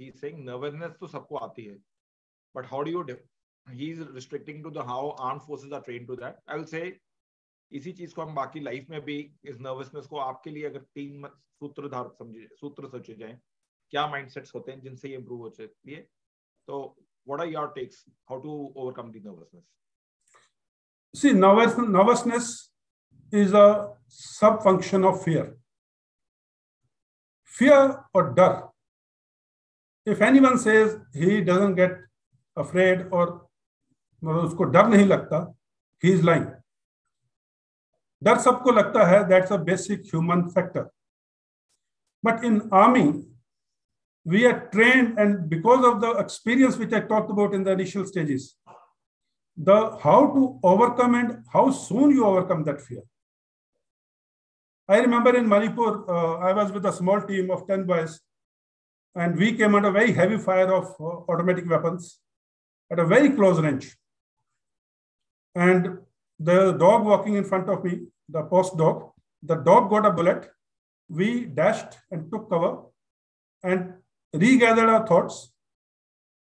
He saying nervousness तो सबको आती है but how do you he is restricting to the how arm forces are train to that I will say इसी चीज़ को हम बाकी लाइफ में भी, इस नर्वसनेस को आपके लिए अगर तीन सूत्रधार समझे सूत्र सोचे जाए, क्या माइंडसेट्स होते हैं जिनसे ये इंप्रूव हो सकती है? तो what are your takes how to overcome the nervousness see nervousness is a sub function of fear fear और डर if anyone says he doesn't get afraid or उसको डर नहीं लगता he is lying डर सबको लगता है that's a basic human factor but in army we are trained and because of the experience which i talked about in the initial stages the how to overcome and how soon you overcome that fear i remember in manipur uh, i was with a small team of 10 boys and we came under very heavy fire of uh, automatic weapons at a very close range and the dog walking in front of me, the post dog, the dog got a bullet. We dashed and took cover and regathered our thoughts.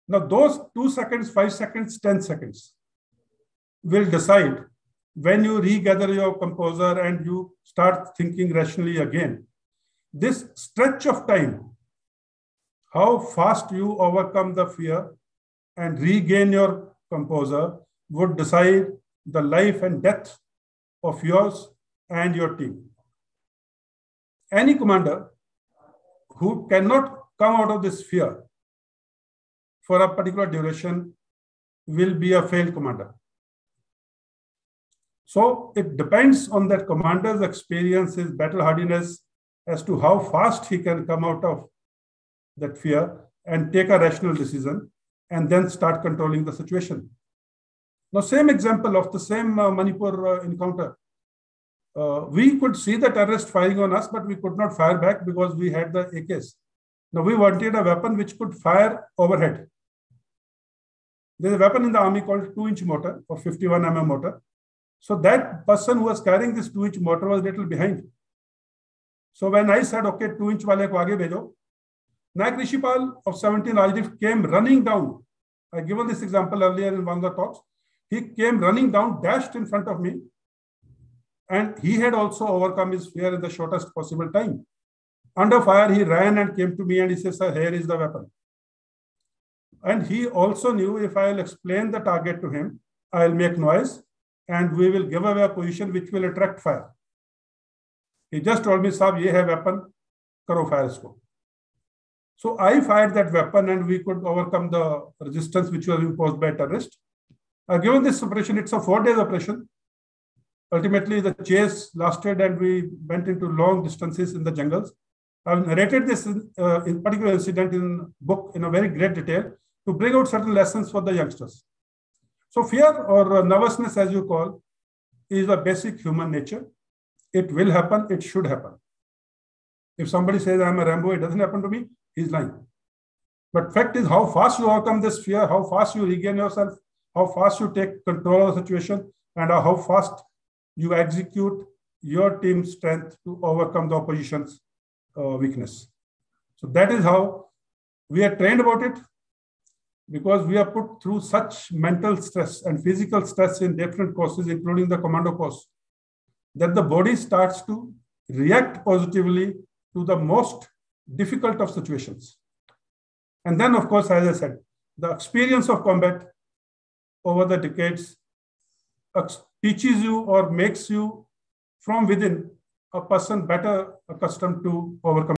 Now, those two seconds, five seconds, 10 seconds will decide when you regather your composure and you start thinking rationally again. This stretch of time, how fast you overcome the fear and regain your composure would decide the life and death of yours and your team. Any commander who cannot come out of this fear for a particular duration will be a failed commander. So it depends on that commander's experience, his battle hardiness, as to how fast he can come out of that fear and take a rational decision and then start controlling the situation. Now, same example of the same uh, Manipur uh, encounter. Uh, we could see the terrorist firing on us, but we could not fire back because we had the AKs. Now, we wanted a weapon which could fire overhead. There's a weapon in the army called 2 inch mortar or 51 mm mortar. So, that person who was carrying this 2 inch mortar was little behind. So, when I said, okay, 2 inch wale ko aage bhejo, Nayak Rishipal of 17 Raj Rif came running down. I given this example earlier in one of the talks. He came running down, dashed in front of me, and he had also overcome his fear in the shortest possible time. Under fire, he ran and came to me and he says, Sir, here is the weapon. And he also knew if I'll explain the target to him, I'll make noise and we will give away a position which will attract fire. He just told me, Sab, ye hai weapon, karo fire isko. So I fired that weapon and we could overcome the resistance which was imposed by terrorists. Uh, given this operation, it's a four days operation. Ultimately, the chase lasted and we went into long distances in the jungles. I've narrated this uh, in particular incident in book in a very great detail to bring out certain lessons for the youngsters. So fear or nervousness, as you call, is a basic human nature. It will happen. It should happen. If somebody says I'm a Rambo, it doesn't happen to me, he's lying. But fact is how fast you overcome this fear, how fast you regain yourself, how fast you take control of the situation, and how fast you execute your team's strength to overcome the opposition's uh, weakness. So that is how we are trained about it because we are put through such mental stress and physical stress in different courses, including the commando course, that the body starts to react positively to the most difficult of situations. And then, of course, as I said, the experience of combat over the decades teaches you or makes you from within a person better accustomed to overcome